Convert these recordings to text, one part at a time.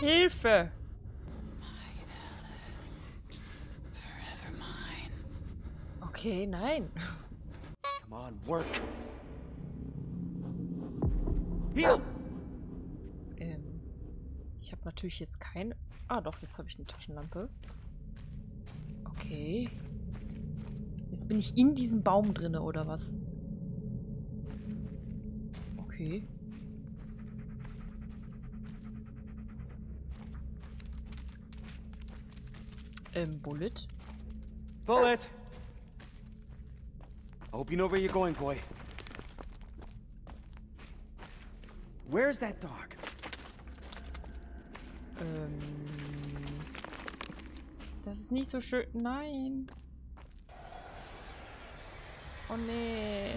Hilfe! Okay, nein. Come on, work. Heal! Ähm, ich habe natürlich jetzt keine... Ah doch, jetzt habe ich eine Taschenlampe. Okay. Jetzt bin ich in diesem Baum drinne, oder was? Okay. Ähm, Bullet? Bullet! I hope you know where you're going, boy. Where's that dog? Ähm. Das ist nicht so schön. Nein. Oh nee.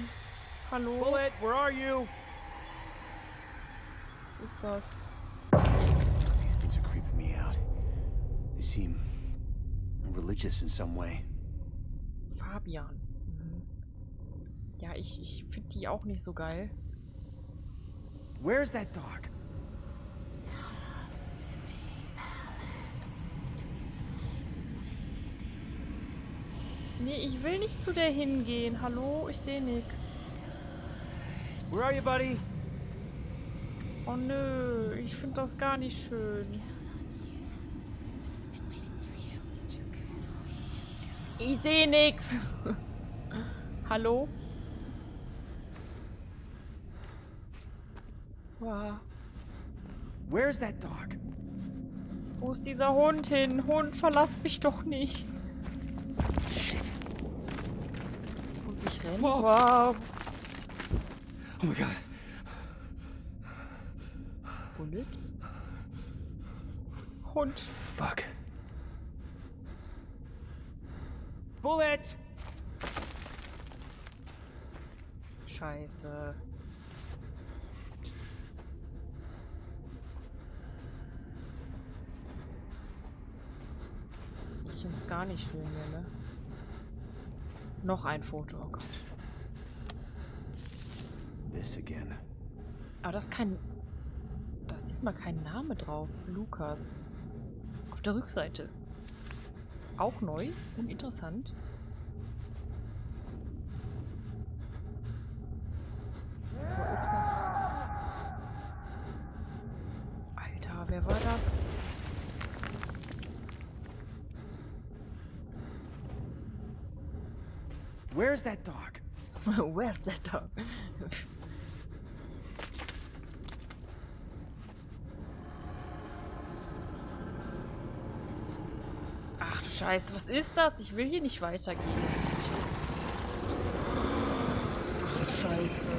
Hallo? Bullet, where are you? Was ist das? These things are creeping me out. They seem religious in some way. Fabian. Mhm. Ja, ich, ich finde die auch nicht so geil. Where's that dog? Nee, ich will nicht zu der hingehen. Hallo? Ich sehe nichts. Where are you, buddy? Oh nö, ich finde das gar nicht schön. Ich sehe nichts. Hallo? Wow. Where's that dog? Wo ist dieser Hund hin? Hund, verlass mich doch nicht. Shit. Muss ich rennen? Wow. Wow. Oh my god. Bullet? Hund. Fuck. Bullet! Scheiße. Ich find's gar nicht schön hier, ne? Noch ein Foto, oh Gott. This again. Aber das ist kein... Da ist diesmal kein Name drauf. Lukas. Auf der Rückseite. Auch neu und interessant. Wo ist er? Alter, wer war das? Where's that dog? Where's that dog? Scheiße, was ist das? Ich will hier nicht weitergehen. Ach Scheiße.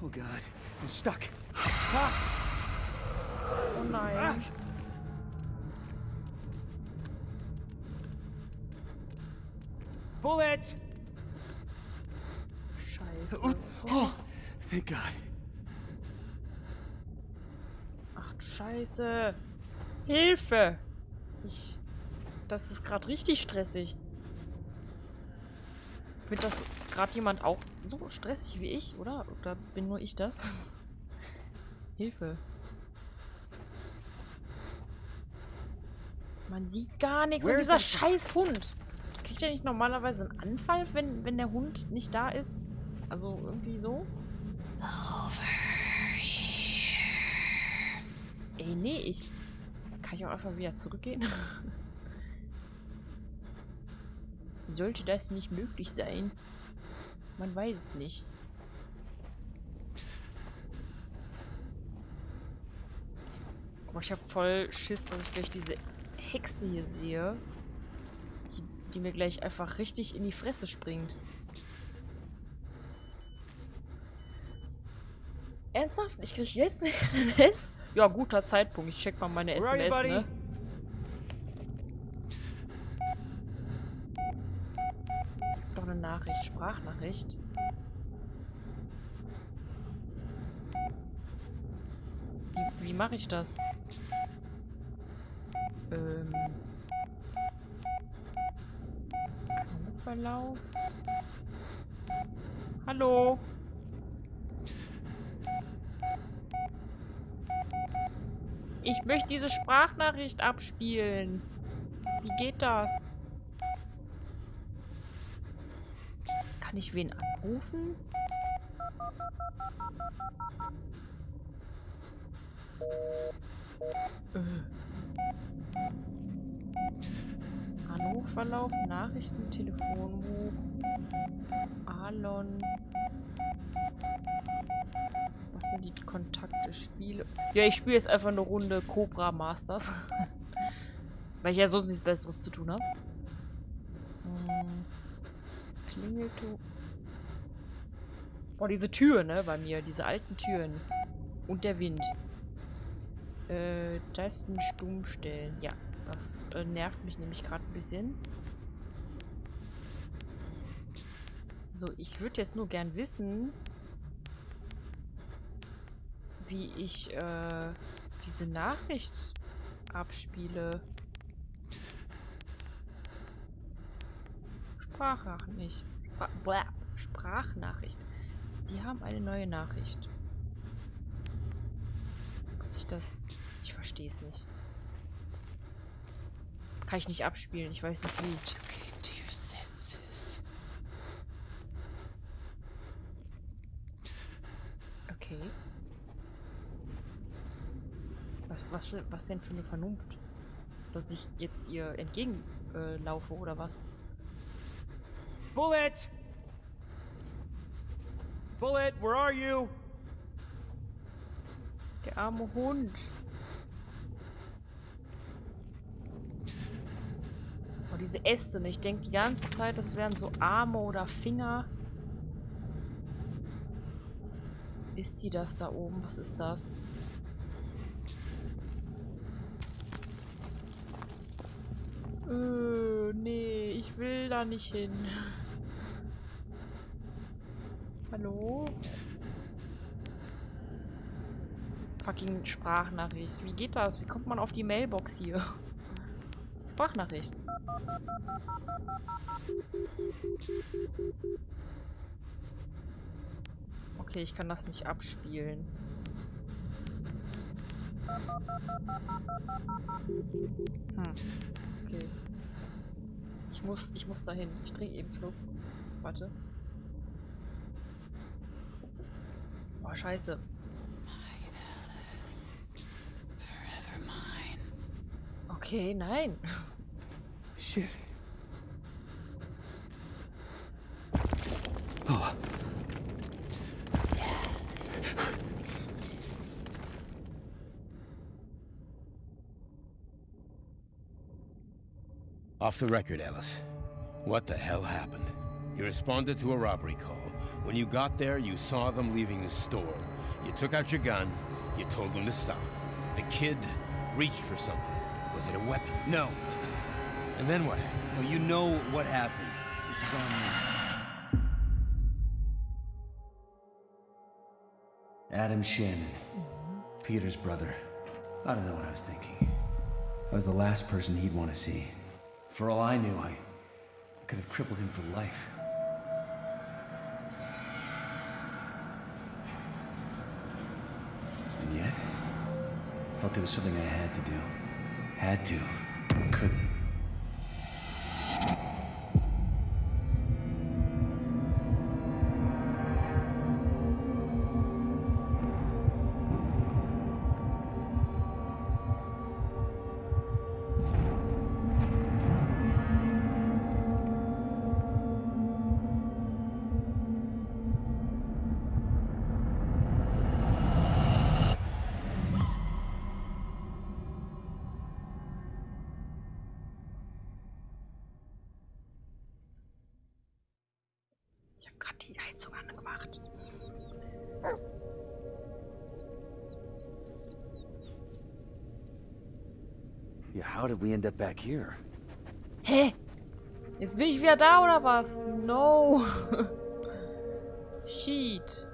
Oh god, I'm stuck. Oh nein. Bullet! Scheiße. Oh, oh, thank God. Ach du Scheiße. Hilfe. Ich... Das ist gerade richtig stressig. Wird das gerade jemand auch so stressig wie ich, oder? Oder bin nur ich das? Hilfe. Man sieht gar nichts. Und Where is dieser scheiß Hund. Kriegt er nicht normalerweise einen Anfall, wenn, wenn der Hund nicht da ist? Also irgendwie so? Ey, nee, ich... Kann ich auch einfach wieder zurückgehen? Sollte das nicht möglich sein? Man weiß es nicht. Aber ich habe voll Schiss, dass ich gleich diese Hexe hier sehe. Die, die mir gleich einfach richtig in die Fresse springt. Ernsthaft? Ich krieg jetzt eine SMS? Ja, guter Zeitpunkt. Ich check mal meine SMS, buddy? ne? Doch eine Nachricht, Sprachnachricht. Wie, wie mache ich das? Ähm. Verlauf. Ich möchte diese Sprachnachricht abspielen. Wie geht das? Kann ich wen anrufen? Äh. Anrufverlauf, Nachrichten, Telefonbuch, Alon. Was sind die Kontakte? Spiele. Ja, ich spiele jetzt einfach eine Runde Cobra Masters. Weil ich ja sonst nichts Besseres zu tun habe. Hm. Klingelton. Boah, diese Türen, ne, bei mir. Diese alten Türen. Und der Wind. Äh, Tasten stumm stellen. Ja, das äh, nervt mich nämlich gerade ein bisschen. So, ich würde jetzt nur gern wissen, wie ich äh, diese Nachricht abspiele. Sprachnachricht. Spra Sprachnachricht. Die haben eine neue Nachricht. Muss ich das... Ich verstehe es nicht. Kann ich nicht abspielen. Ich weiß nicht wie. Okay. Was, was, was denn für eine Vernunft? Dass ich jetzt ihr entgegenlaufe äh, oder was? Bullet! Bullet, where are you? Der arme Hund. Oh, diese Äste. Ich denke die ganze Zeit, das wären so Arme oder Finger. Ist die das da oben? Was ist das? Äh, nee, ich will da nicht hin. Hallo? Fucking Sprachnachricht. Wie geht das? Wie kommt man auf die Mailbox hier? Sprachnachricht. Okay, ich kann das nicht abspielen. Hm. Okay. Ich muss, ich muss dahin. Ich trinke eben Schluck. Warte. Oh, scheiße. Okay, nein. Shit. Oh. Off the record, Ellis. What the hell happened? You responded to a robbery call. When you got there, you saw them leaving the store. You took out your gun, you told them to stop. The kid reached for something. Was it a weapon? No. And then what? Well, you know what happened. This is on me. Adam Shannon. Peter's brother. I don't know what I was thinking. I was the last person he'd want to see. For all I knew, I, I could have crippled him for life. And yet, I felt it was something I had to do. Had to. Or couldn't. Heizung angemacht. Yeah, how did we end up back here? Hä? Jetzt bin ich wieder da oder was? No. Sheet.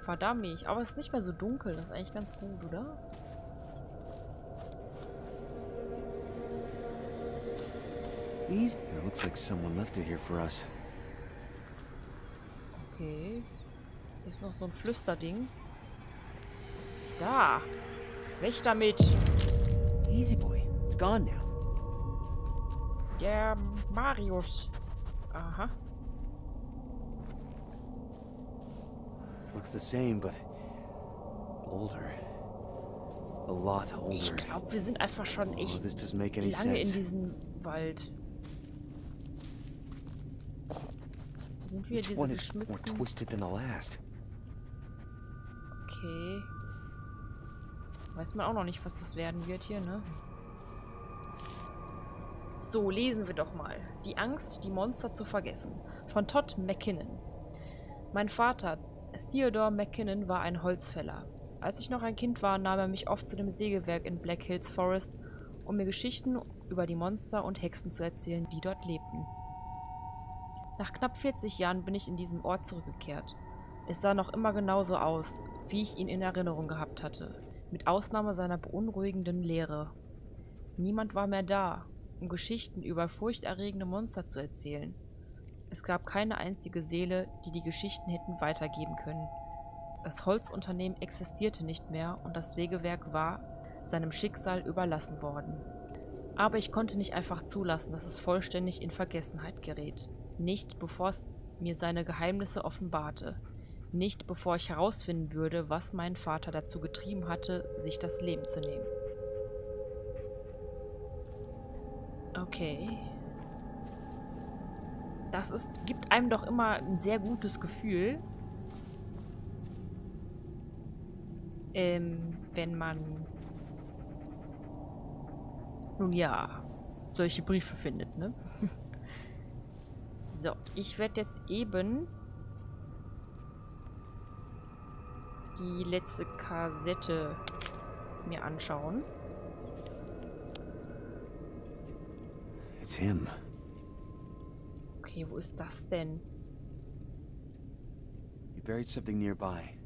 Verdammt. Aber es ist nicht mehr so dunkel. Das ist eigentlich ganz gut, oder? Easy. It looks like someone left it here for us. Okay. Hier ist noch so ein Flüsterding. Da. Weg damit. Easy, boy. It's gone now. Der Marius. Aha. Looks the same, but older. A lot Ich older. glaube, wir sind einfach schon Oh, echt any lange in sense. diesem Wald. Sind Each diese one is more geschmitzten? twisted than the last. Okay. Weiß man auch noch nicht, was das werden wird hier, ne? So, lesen wir doch mal. Die Angst, die Monster zu vergessen. Von Todd McKinnon. Mein Vater, Theodore McKinnon, war ein Holzfäller. Als ich noch ein Kind war, nahm er mich oft zu dem Sägewerk in Black Hills Forest, um mir Geschichten über die Monster und Hexen zu erzählen, die dort lebten. Nach knapp 40 Jahren bin ich in diesem Ort zurückgekehrt. Es sah noch immer genauso aus, wie ich ihn in Erinnerung gehabt hatte, mit Ausnahme seiner beunruhigenden Leere. Niemand war mehr da, um Geschichten über furchterregende Monster zu erzählen. Es gab keine einzige Seele, die die Geschichten hätten weitergeben können. Das Holzunternehmen existierte nicht mehr und das Sägewerk war seinem Schicksal überlassen worden. Aber ich konnte nicht einfach zulassen, dass es vollständig in Vergessenheit gerät. Nicht bevor es mir seine Geheimnisse offenbarte. Nicht bevor ich herausfinden würde, was meinen Vater dazu getrieben hatte, sich das Leben zu nehmen. Okay. Das ist, gibt einem doch immer ein sehr gutes Gefühl. Ähm, wenn man nun ja, solche Briefe findet, ne? so, ich werde jetzt eben die letzte Kassette mir anschauen. It's him. Okay, wo ist das denn? He buried something nearby.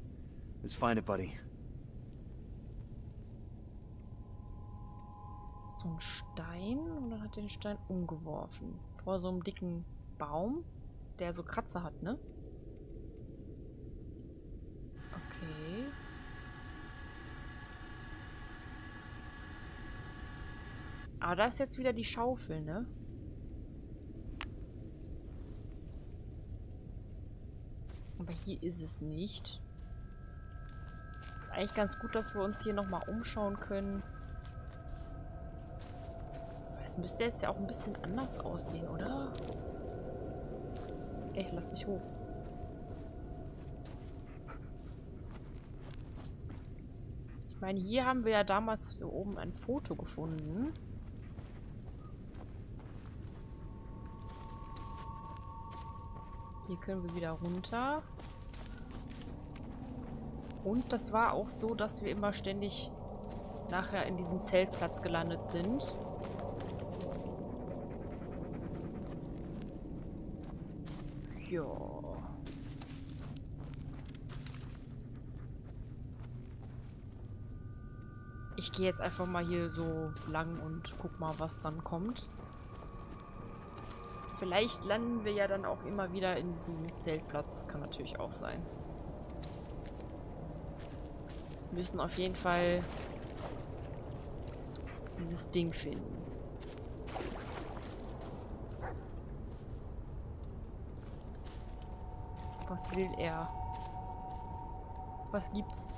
Let's find it, buddy. So ein Stein und dann hat er den Stein umgeworfen. Vor so einem dicken Baum, der so Kratzer hat, ne? Okay. Aber da ist jetzt wieder die Schaufel, ne? Aber hier ist es nicht. Ist eigentlich ganz gut, dass wir uns hier nochmal umschauen können. Es müsste jetzt ja auch ein bisschen anders aussehen, oder? Ey, lass mich hoch. Ich meine, hier haben wir ja damals oben ein Foto gefunden. Hier können wir wieder runter. Und das war auch so, dass wir immer ständig nachher in diesem Zeltplatz gelandet sind. Ja. Ich gehe jetzt einfach mal hier so lang und guck mal, was dann kommt. Vielleicht landen wir ja dann auch immer wieder in diesem Zeltplatz. Das kann natürlich auch sein. Wir müssen auf jeden Fall dieses Ding finden. Was will er? Was gibt's?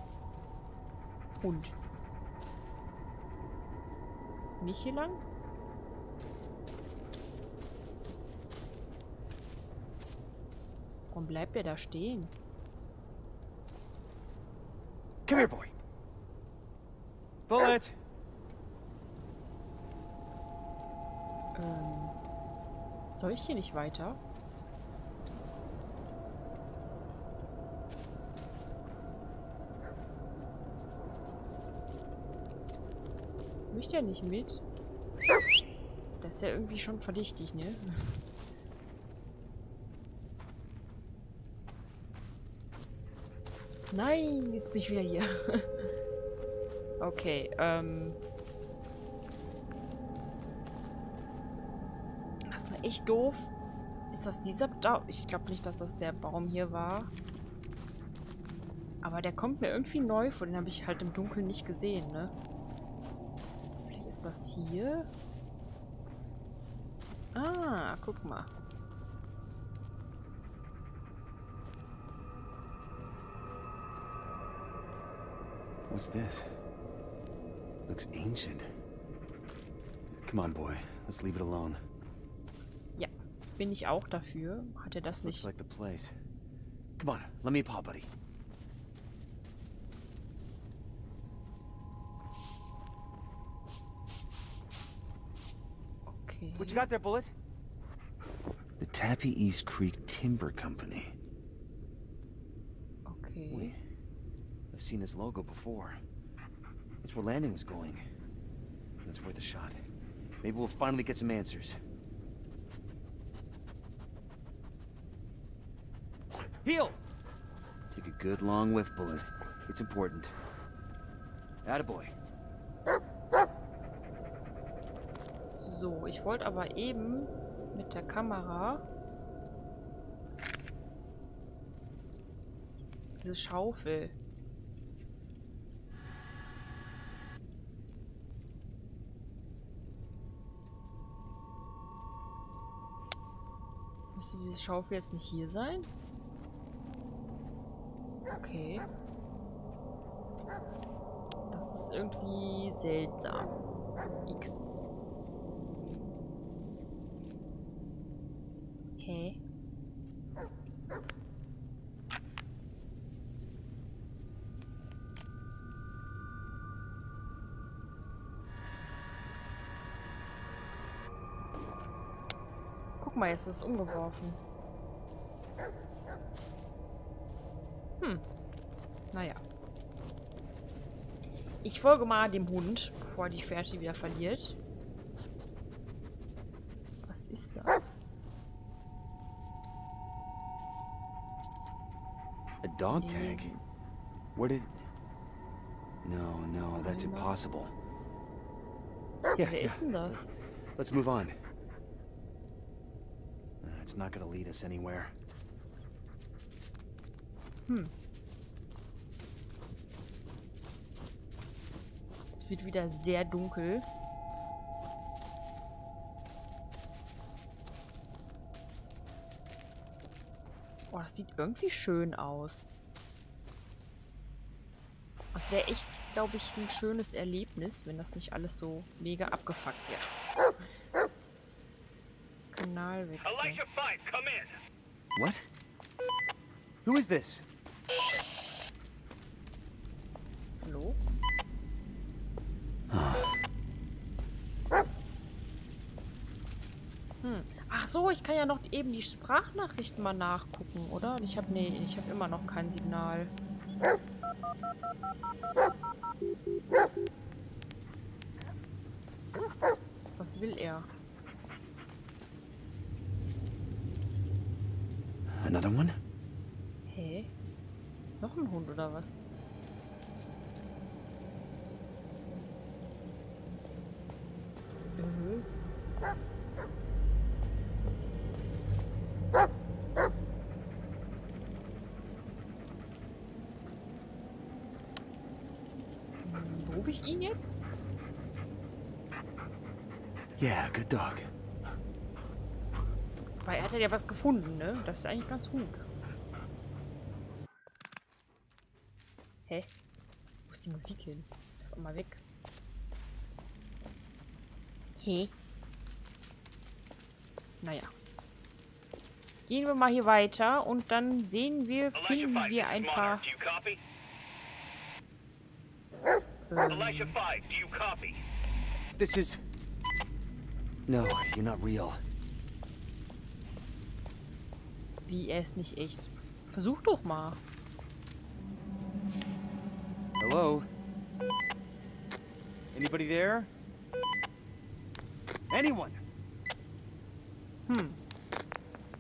Hund. Nicht hier lang? Warum bleibt er da stehen? Come here, boy. Bullet! Ähm, soll ich hier nicht weiter? Er nicht mit? Das ist ja irgendwie schon verdächtig, ne? Nein, jetzt bin ich wieder hier. okay, ähm... Das ist nur echt doof. Ist das dieser da Ich glaube nicht, dass das der Baum hier war. Aber der kommt mir irgendwie neu vor. Den habe ich halt im Dunkeln nicht gesehen, ne? Ist das hier. Ah, guck mal. What's this? Looks ancient. Come on, boy. Let's leave it alone. Ja, bin ich auch dafür. Hat er das This looks nicht? like the place. Come on, let me paw, buddy. What you got there, Bullet? The Tappy East Creek Timber Company. Okay. Wait. I've seen this logo before. It's where Landing was going. That's worth a shot. Maybe we'll finally get some answers. Heal! Take a good long whiff, Bullet. It's important. Attaboy. So, ich wollte aber eben mit der Kamera diese Schaufel. Müsste diese Schaufel jetzt nicht hier sein? Okay. Das ist irgendwie seltsam. X. Hä? Guck mal, jetzt ist es umgeworfen. Hm. Naja. Ich folge mal dem Hund, bevor die Fährte wieder verliert. Was ist das? A dog tag? Where did... No, no, that's impossible. Yeah, Wer ist denn das? Let's move on. It's not gonna lead us anywhere. Es wird wieder sehr dunkel. Oh, das sieht irgendwie schön aus. Das wäre echt, glaube ich, ein schönes Erlebnis, wenn das nicht alles so mega abgefuckt wäre. Kanalwechsel. Elijah 5, come in. What? Who is this? Hallo? Hm. Ach so, ich kann ja noch eben die Sprachnachrichten mal nachgucken, oder? Ich habe nee, ich habe immer noch kein Signal. Was will er? Another one? Hä? Noch ein Hund oder was? Mhm. Hm, Lobe ich ihn jetzt? Yeah, good dog. Weil er hat ja was gefunden, ne? Das ist eigentlich ganz gut. Hä? Wo ist die Musik hin? Ist einmal weg. Hä? Naja. Gehen wir mal hier weiter und dann sehen wir, finden 5, wir ein paar... Ähm, Elijah 5, do you copy? This is... No, you're not real. Wie, er ist nicht echt. Versuch doch mal. Hello? Anybody there? Anyone? Hm.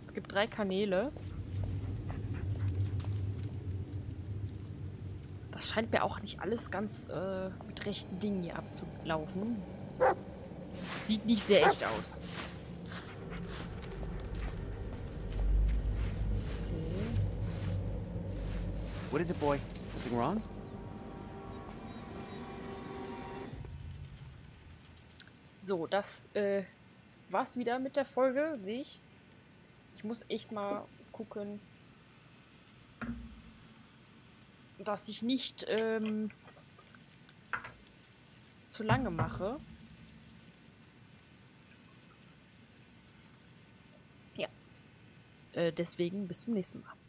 Es gibt drei Kanäle. Das scheint mir auch nicht alles ganz äh, mit rechten Dingen hier abzulaufen. Sieht nicht sehr echt aus. What is it, boy? Something wrong? So, das äh, war's wieder mit der Folge, sehe ich. Ich muss echt mal gucken, dass ich nicht ähm, zu lange mache. Ja. Äh, deswegen bis zum nächsten Mal.